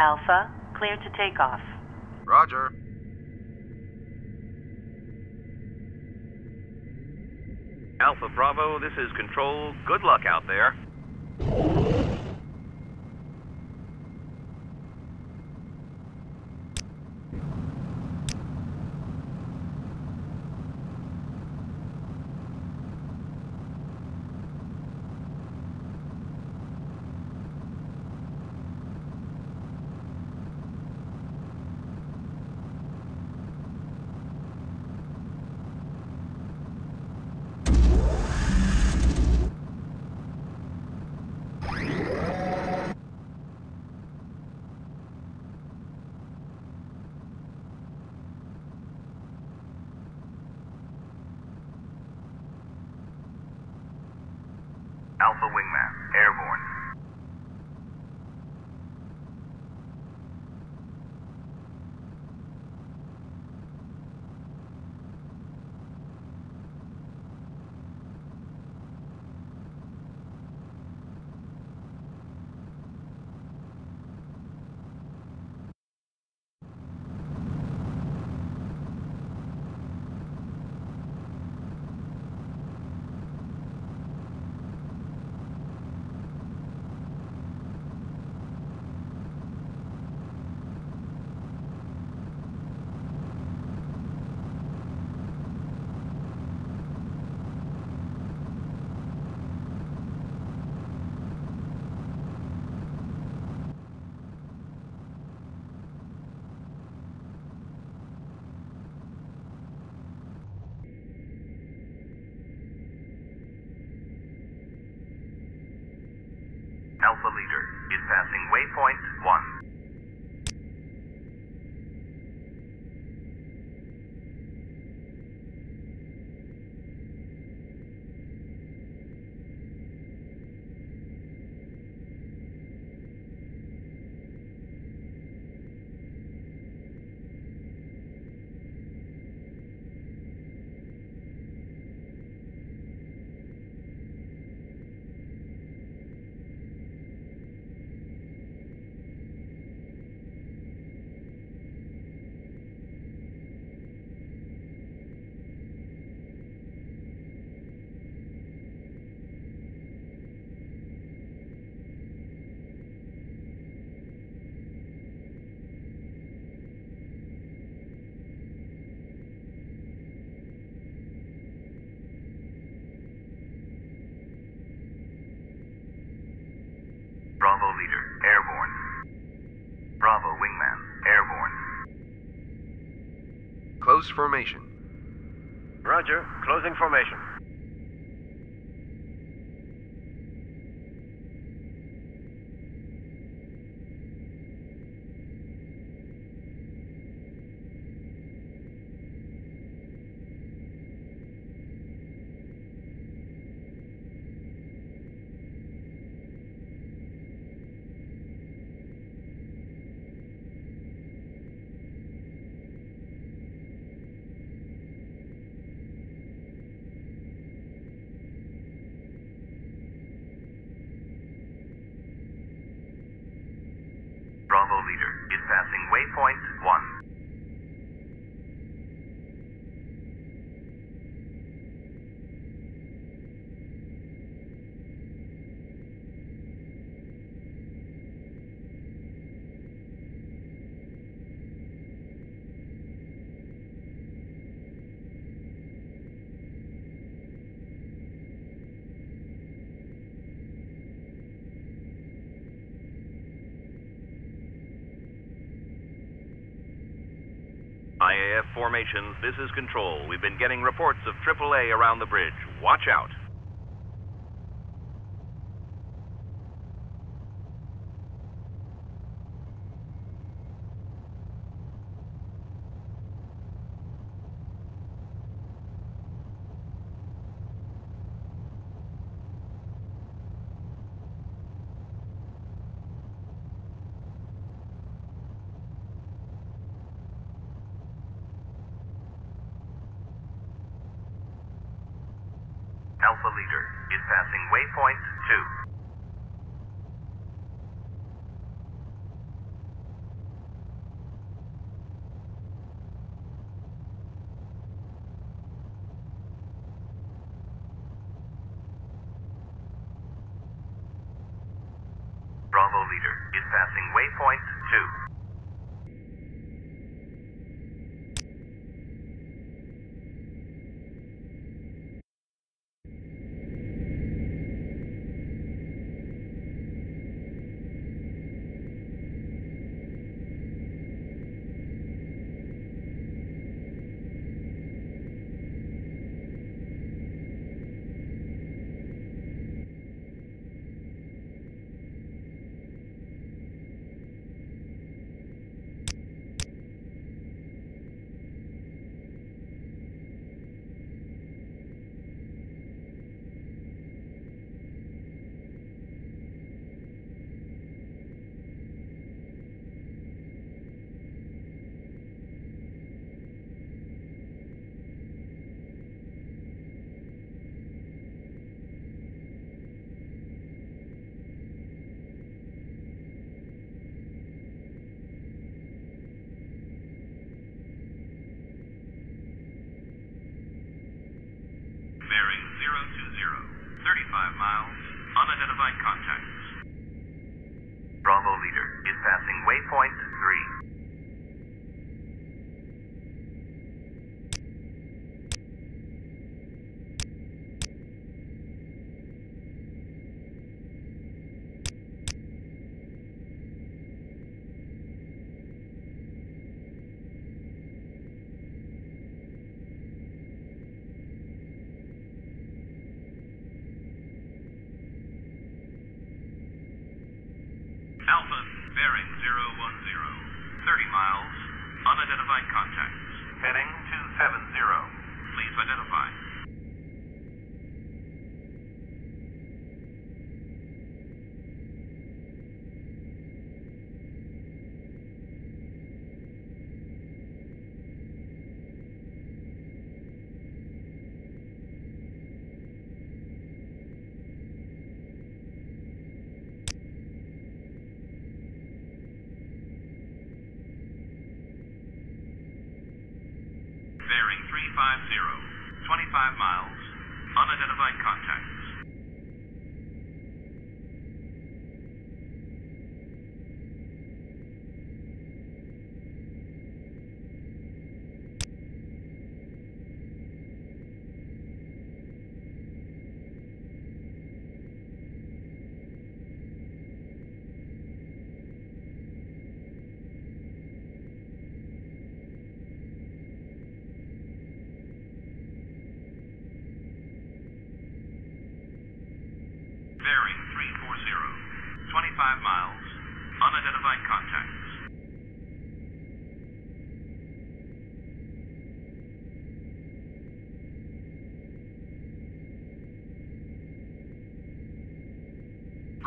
Alpha, clear to take off. Roger. Alpha Bravo, this is Control. Good luck out there. Alpha Wingman, airborne. Alpha Leader is passing waypoint formation. Roger, closing formation. Waypoint This is Control. We've been getting reports of AAA around the bridge. Watch out. Leader is passing waypoint miles, unidentified contacts. Bravo leader is passing waypoint 250, 25 miles, unidentified contact.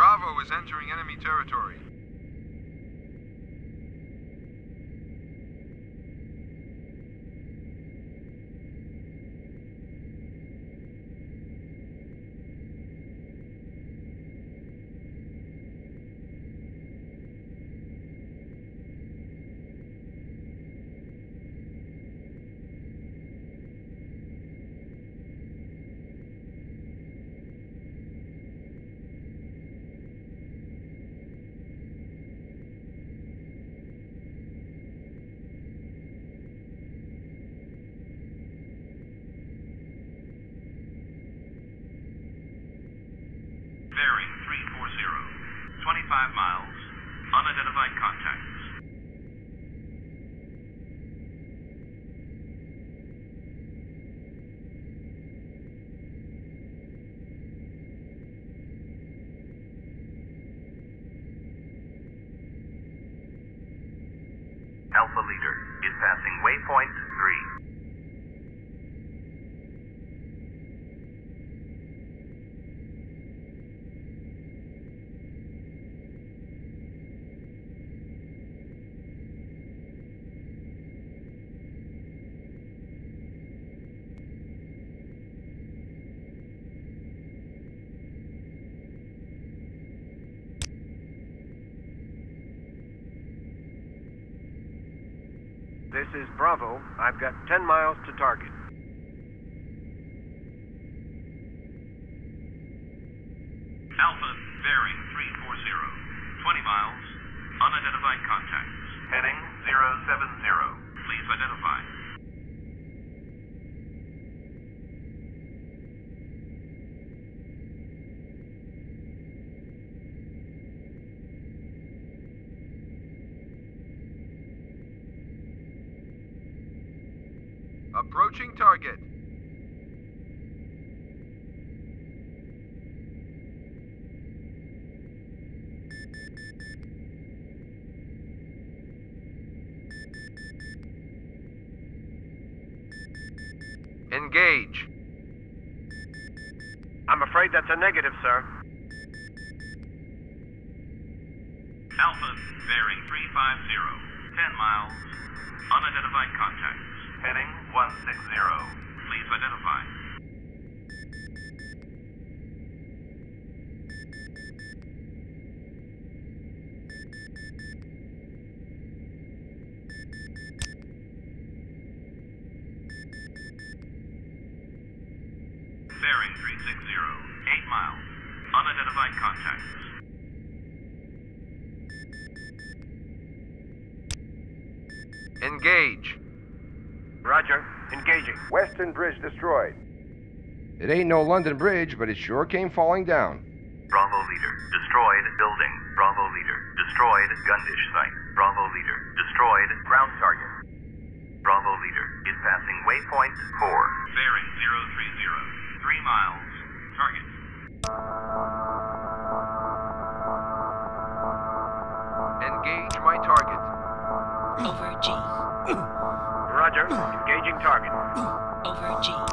Bravo is entering enemy territory. 340, 25 miles, unidentified contacts. This is Bravo. I've got 10 miles to target. Alpha bearing 340. 20 miles. Unidentified contacts. Heading 070. Please identify. Afraid that's a negative, sir. Alpha bearing 350. 10 miles. Unidentified contacts. Heading 160. Please identify. Engage. Roger. Engaging. Western Bridge destroyed. It ain't no London Bridge, but it sure came falling down. Bravo leader, destroyed building. Bravo leader, destroyed gundish site. Bravo leader, destroyed ground target. Bravo leader is passing waypoint 4. Bearing 030. 3 miles. Engaging target. Over G.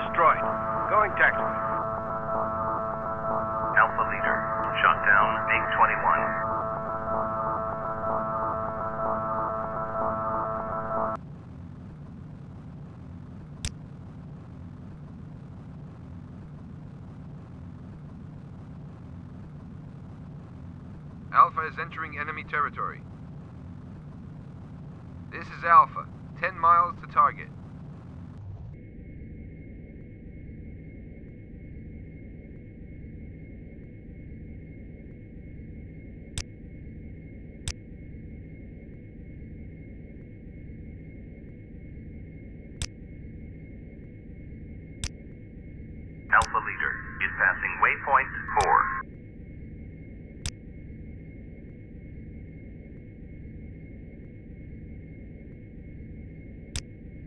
destroyed. Going tactical. Alpha leader shot down MiG 21. Alpha is entering enemy territory. This is Alpha. 10 miles to target.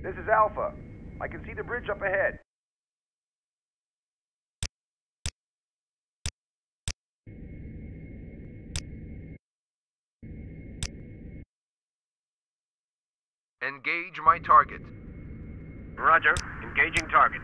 This is Alpha. I can see the bridge up ahead. Engage my target. Roger. Engaging target.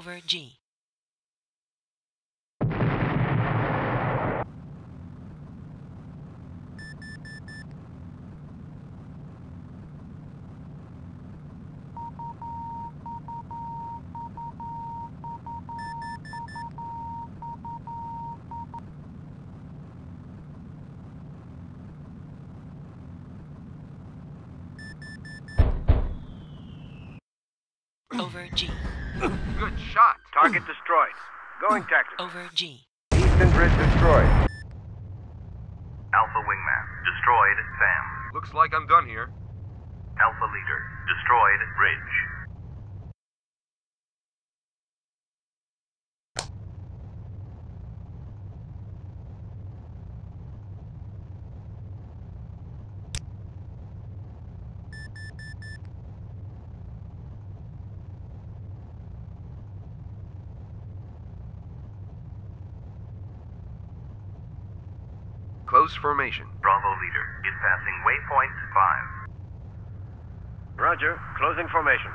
Over G. Over G. Good shot. Target destroyed. Going tactical. Over G. Eastern Bridge destroyed. Alpha Wingman. Destroyed SAM. Looks like I'm done here. Alpha Leader. Destroyed Ridge. Formation. Bravo Leader is passing waypoint 5. Roger. Closing formation.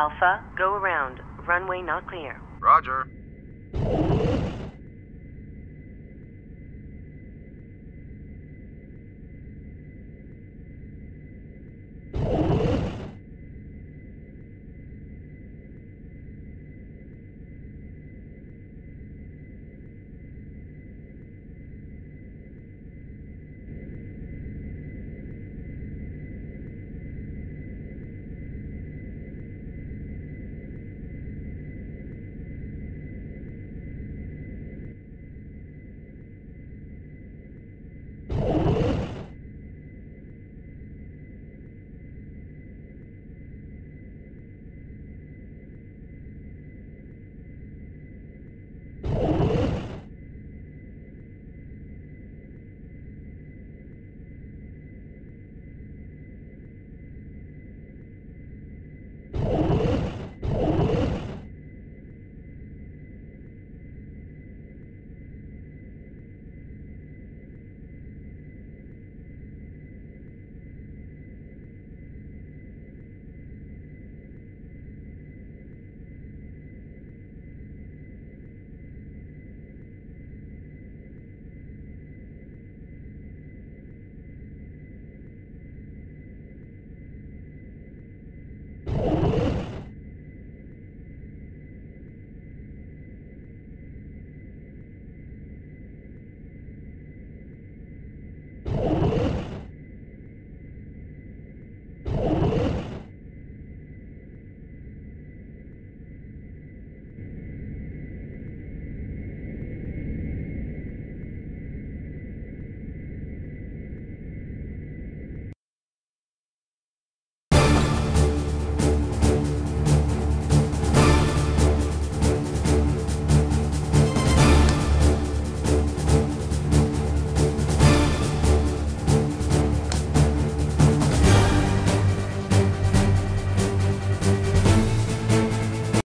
Alpha, go around. Runway not clear. Roger.